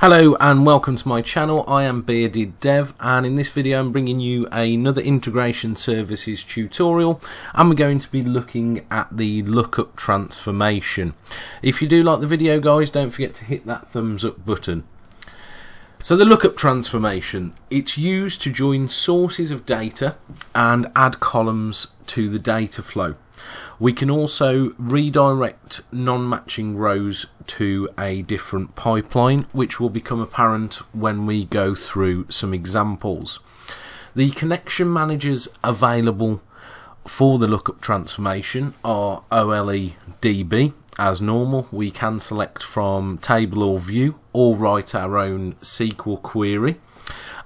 Hello and welcome to my channel, I am Bearded Dev and in this video I'm bringing you another integration services tutorial and we're going to be looking at the lookup transformation. If you do like the video guys don't forget to hit that thumbs up button. So the lookup transformation, it's used to join sources of data and add columns to the data flow. We can also redirect non-matching rows to a different pipeline, which will become apparent when we go through some examples. The connection managers available for the lookup transformation are OLE DB. As normal, we can select from table or view or write our own SQL query.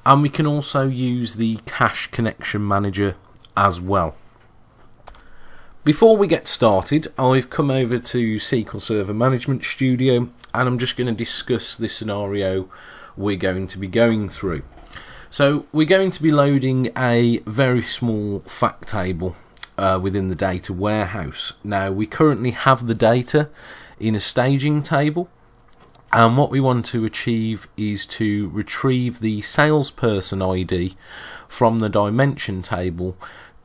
And we can also use the cache connection manager as well. Before we get started, I've come over to SQL Server Management Studio and I'm just going to discuss the scenario we're going to be going through. So we're going to be loading a very small fact table uh, within the data warehouse. Now we currently have the data in a staging table and what we want to achieve is to retrieve the salesperson ID from the dimension table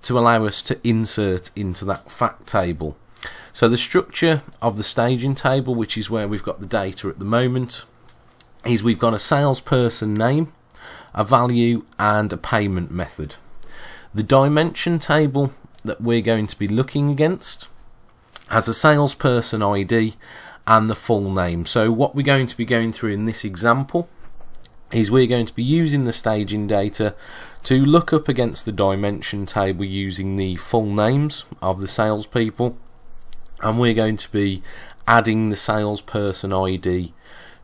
to allow us to insert into that fact table. So the structure of the staging table, which is where we've got the data at the moment, is we've got a salesperson name, a value and a payment method. The dimension table that we're going to be looking against has a salesperson ID and the full name. So what we're going to be going through in this example is we're going to be using the staging data to look up against the dimension table using the full names of the salespeople and we're going to be adding the salesperson ID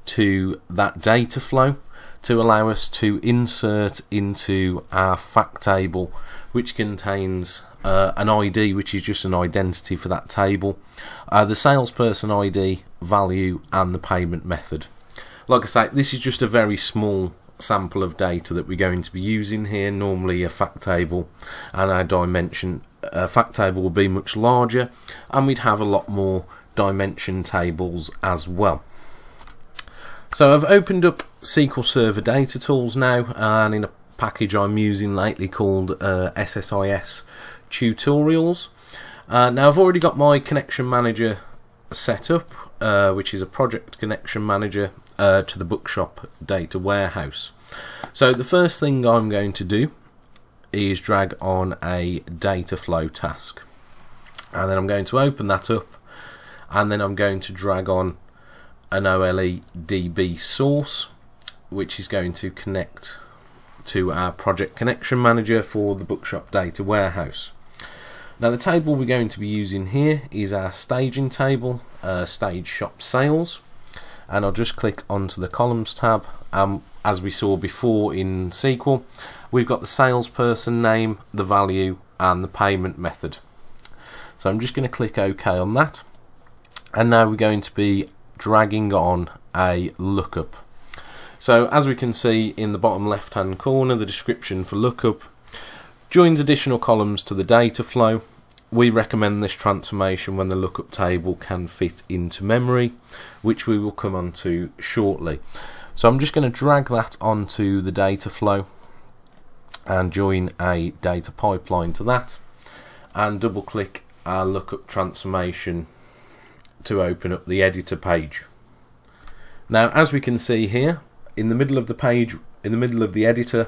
to that data flow to allow us to insert into our fact table which contains uh, an ID which is just an identity for that table, uh, the salesperson ID, value and the payment method. Like I say, this is just a very small sample of data that we're going to be using here. Normally a fact table and our dimension a fact table will be much larger and we'd have a lot more dimension tables as well. So I've opened up SQL Server Data Tools now and in a package I'm using lately called uh, SSIS Tutorials. Uh, now I've already got my connection manager set up uh, which is a project connection manager uh, to the bookshop data warehouse. So the first thing I'm going to do is drag on a data flow task and then I'm going to open that up and then I'm going to drag on an OLE DB source which is going to connect to our project connection manager for the bookshop data warehouse. Now the table we're going to be using here is our staging table, uh, stage shop sales and I'll just click onto the columns tab um, as we saw before in SQL we've got the salesperson name, the value and the payment method. So I'm just going to click OK on that and now we're going to be dragging on a lookup. So as we can see in the bottom left hand corner the description for lookup joins additional columns to the data flow we recommend this transformation when the lookup table can fit into memory, which we will come on to shortly. So I'm just going to drag that onto the data flow and join a data pipeline to that and double click our lookup transformation to open up the editor page. Now as we can see here in the middle of the page in the middle of the editor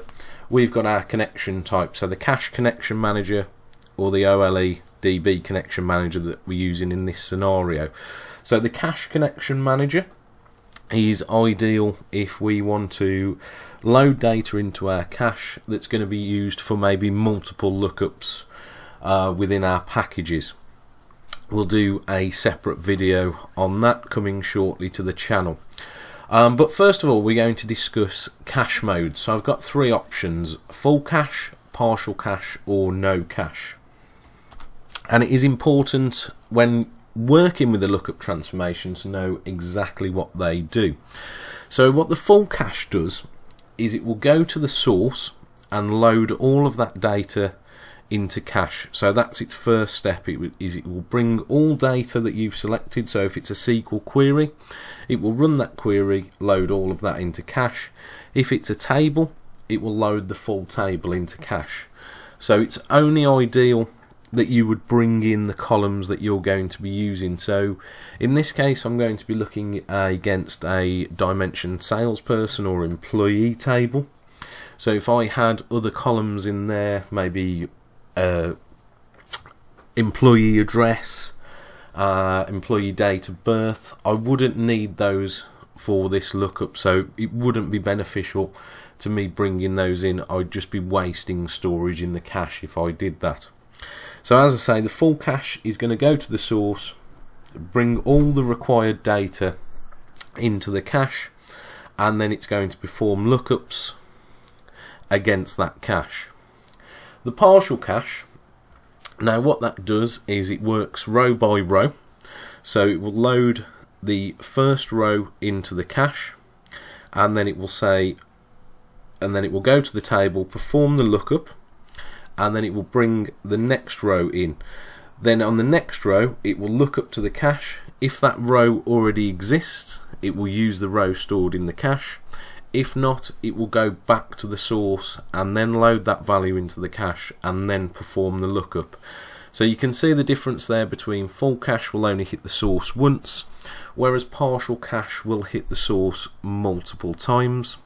we've got our connection type so the cache connection manager or the OLE DB connection manager that we're using in this scenario. So the cache connection manager is ideal if we want to load data into our cache that's going to be used for maybe multiple lookups uh, within our packages. We'll do a separate video on that coming shortly to the channel. Um, but first of all, we're going to discuss cache modes. So I've got three options, full cache, partial cache or no cache and it is important when working with the lookup transformation to know exactly what they do. So what the full cache does is it will go to the source and load all of that data into cache. So that's its first step. It is it will bring all data that you've selected. So if it's a SQL query, it will run that query, load all of that into cache. If it's a table, it will load the full table into cache. So it's only ideal that you would bring in the columns that you're going to be using. So in this case, I'm going to be looking against a dimension salesperson or employee table. So if I had other columns in there, maybe uh, employee address, uh, employee date of birth, I wouldn't need those for this lookup. So it wouldn't be beneficial to me bringing those in. I'd just be wasting storage in the cache if I did that. So as I say, the full cache is going to go to the source, bring all the required data into the cache, and then it's going to perform lookups against that cache. The partial cache, now what that does is it works row by row. So it will load the first row into the cache, and then it will say, and then it will go to the table, perform the lookup, and then it will bring the next row in. Then on the next row, it will look up to the cache. If that row already exists, it will use the row stored in the cache. If not, it will go back to the source and then load that value into the cache and then perform the lookup. So you can see the difference there between full cache will only hit the source once, whereas partial cache will hit the source multiple times.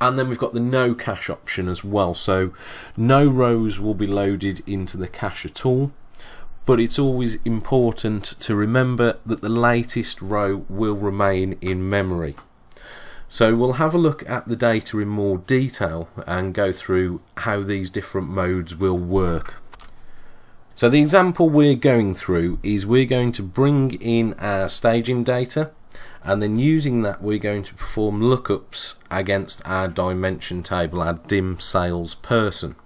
And then we've got the no cache option as well. So no rows will be loaded into the cache at all. But it's always important to remember that the latest row will remain in memory so we'll have a look at the data in more detail and go through how these different modes will work so the example we're going through is we're going to bring in our staging data and then using that we're going to perform lookups against our dimension table, our dim sales person.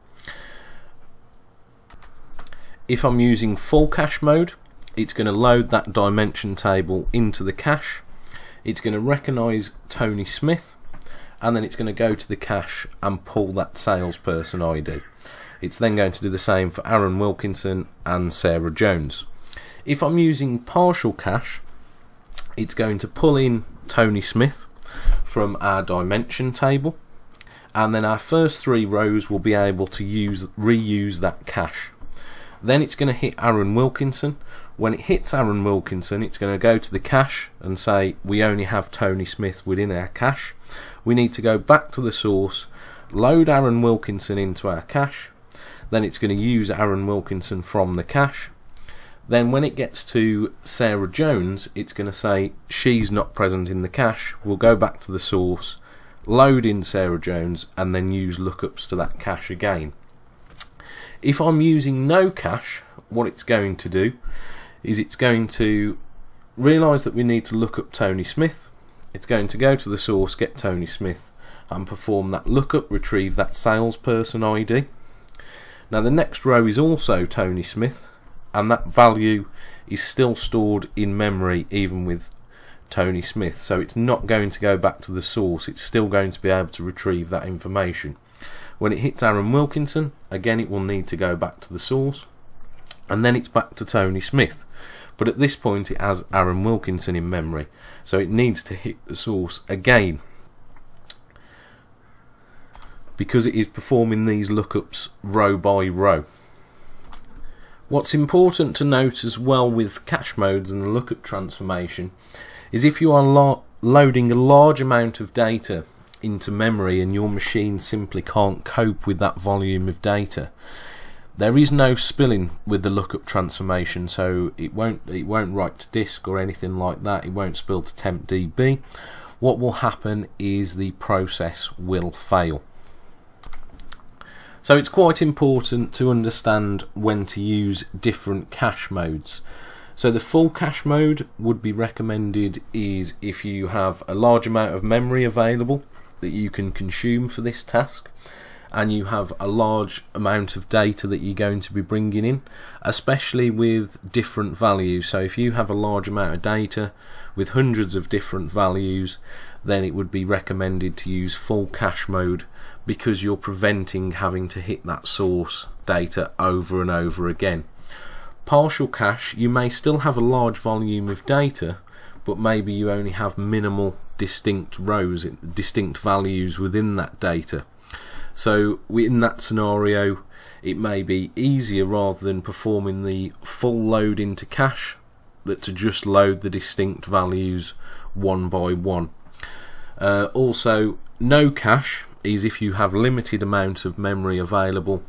If I'm using full cache mode, it's going to load that dimension table into the cache. It's going to recognize Tony Smith and then it's going to go to the cache and pull that salesperson ID. It's then going to do the same for Aaron Wilkinson and Sarah Jones. If I'm using partial cache, it's going to pull in Tony Smith from our dimension table and then our first three rows will be able to use reuse that cache then it's going to hit Aaron Wilkinson when it hits Aaron Wilkinson it's going to go to the cache and say we only have Tony Smith within our cache we need to go back to the source load Aaron Wilkinson into our cache then it's going to use Aaron Wilkinson from the cache then when it gets to Sarah Jones, it's going to say she's not present in the cache. We'll go back to the source, load in Sarah Jones, and then use lookups to that cache again. If I'm using no cache, what it's going to do is it's going to realise that we need to look up Tony Smith. It's going to go to the source, get Tony Smith, and perform that lookup, retrieve that salesperson ID. Now the next row is also Tony Smith, and that value is still stored in memory even with Tony Smith so it's not going to go back to the source it's still going to be able to retrieve that information when it hits Aaron Wilkinson again it will need to go back to the source and then it's back to Tony Smith. But at this point it has Aaron Wilkinson in memory. So it needs to hit the source again. Because it is performing these lookups row by row. What's important to note as well with cache modes and the lookup transformation is if you are loading a large amount of data into memory and your machine simply can't cope with that volume of data there is no spilling with the lookup transformation so it won't it won't write to disk or anything like that. It won't spill to temp db what will happen is the process will fail. So it's quite important to understand when to use different cache modes. So the full cache mode would be recommended is if you have a large amount of memory available that you can consume for this task and you have a large amount of data that you're going to be bringing in, especially with different values. So if you have a large amount of data with hundreds of different values, then it would be recommended to use full cache mode because you're preventing having to hit that source data over and over again. Partial cache, you may still have a large volume of data, but maybe you only have minimal distinct rows, distinct values within that data. So in that scenario, it may be easier rather than performing the full load into cache that to just load the distinct values one by one. Uh, also, no cache is if you have limited amount of memory available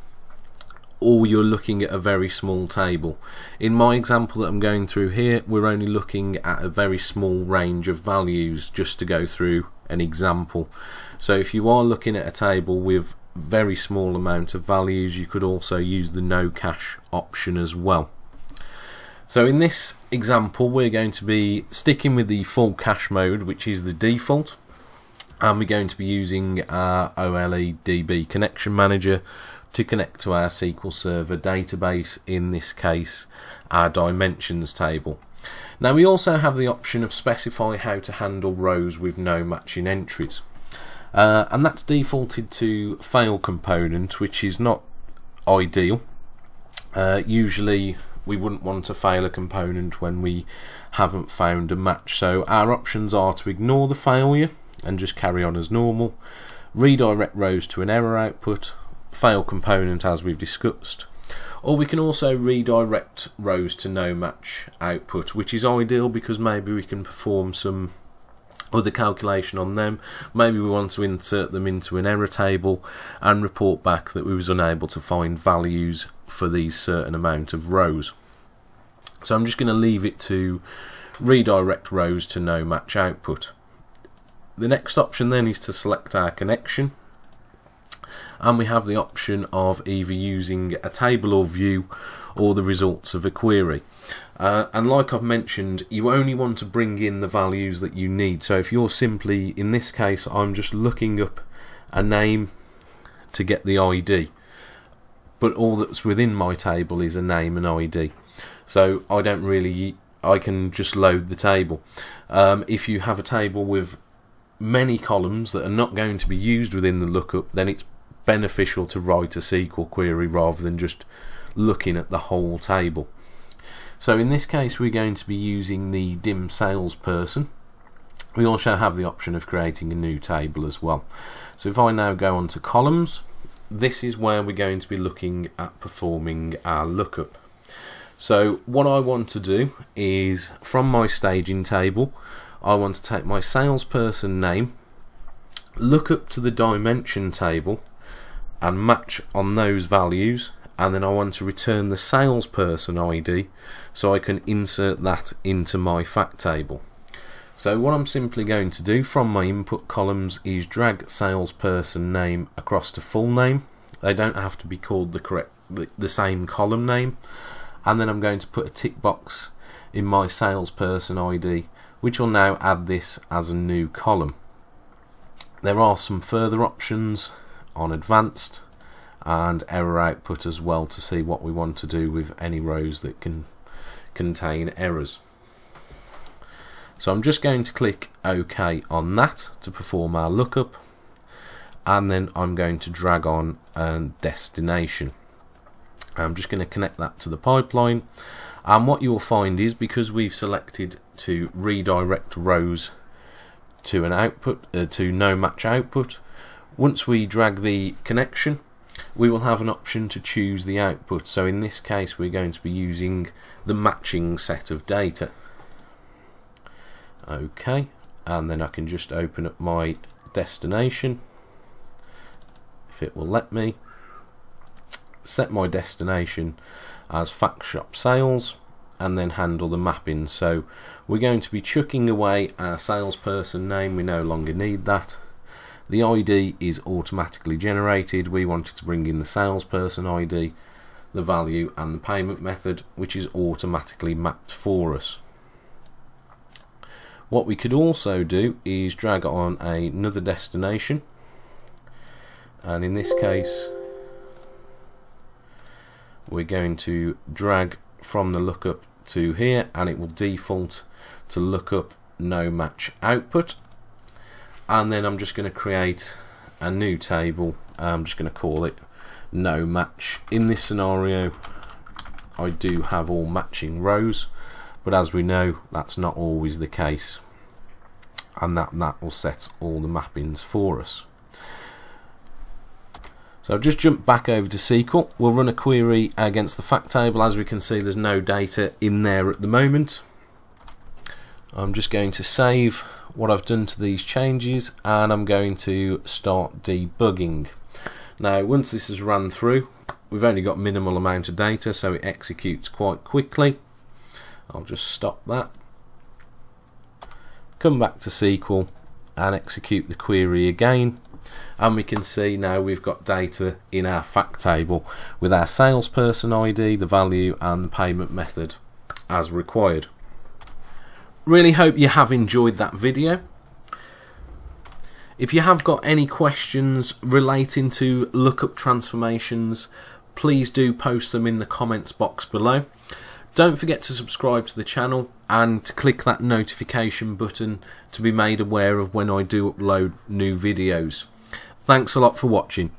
or you're looking at a very small table. In my example that I'm going through here, we're only looking at a very small range of values just to go through an example. So if you are looking at a table with very small amount of values, you could also use the no cache option as well. So in this example, we're going to be sticking with the full cache mode, which is the default and we're going to be using our OLE DB connection manager to connect to our SQL Server database, in this case our dimensions table. Now we also have the option of specify how to handle rows with no matching entries. Uh, and that's defaulted to fail component which is not ideal. Uh, usually we wouldn't want to fail a component when we haven't found a match so our options are to ignore the failure and just carry on as normal. Redirect rows to an error output, fail component as we've discussed. Or we can also redirect rows to no match output, which is ideal because maybe we can perform some other calculation on them. Maybe we want to insert them into an error table and report back that we was unable to find values for these certain amount of rows. So I'm just going to leave it to redirect rows to no match output. The next option then is to select our connection and we have the option of either using a table or view or the results of a query. Uh, and like I've mentioned, you only want to bring in the values that you need. So if you're simply, in this case, I'm just looking up a name to get the ID. But all that's within my table is a name and ID. So I don't really, I can just load the table. Um, if you have a table with many columns that are not going to be used within the lookup, then it's beneficial to write a SQL query rather than just looking at the whole table. So in this case we're going to be using the dim salesperson. We also have the option of creating a new table as well. So if I now go on to columns, this is where we're going to be looking at performing our lookup. So what I want to do is from my staging table I want to take my salesperson name, look up to the dimension table and match on those values and then I want to return the salesperson ID so I can insert that into my fact table. So what I'm simply going to do from my input columns is drag salesperson name across to full name. They don't have to be called the correct the, the same column name and then I'm going to put a tick box in my salesperson ID which will now add this as a new column. There are some further options on advanced and error output as well to see what we want to do with any rows that can contain errors. So I'm just going to click OK on that to perform our lookup and then I'm going to drag on a destination. I'm just going to connect that to the pipeline and what you will find is because we've selected to redirect rows to an output uh, to no match output once we drag the connection we will have an option to choose the output. So in this case we're going to be using the matching set of data. Okay and then I can just open up my destination. If it will let me. Set my destination as fact shop sales and then handle the mapping. So we're going to be chucking away our salesperson name. We no longer need that the ID is automatically generated. We wanted to bring in the salesperson ID the value and the payment method which is automatically mapped for us. What we could also do is drag on another destination. And in this case we're going to drag from the lookup to here and it will default to lookup no match output and then I'm just going to create a new table. I'm just going to call it no match. In this scenario I do have all matching rows but as we know that's not always the case. And that that will set all the mappings for us. So I've just jumped back over to SQL we'll run a query against the fact table. As we can see there's no data in there at the moment I'm just going to save what I've done to these changes and I'm going to start debugging. Now once this has run through we've only got minimal amount of data so it executes quite quickly. I'll just stop that come back to SQL and execute the query again. And we can see now we've got data in our fact table with our salesperson ID, the value and the payment method as required. Really hope you have enjoyed that video. If you have got any questions relating to lookup transformations, please do post them in the comments box below. Don't forget to subscribe to the channel and to click that notification button to be made aware of when I do upload new videos. Thanks a lot for watching.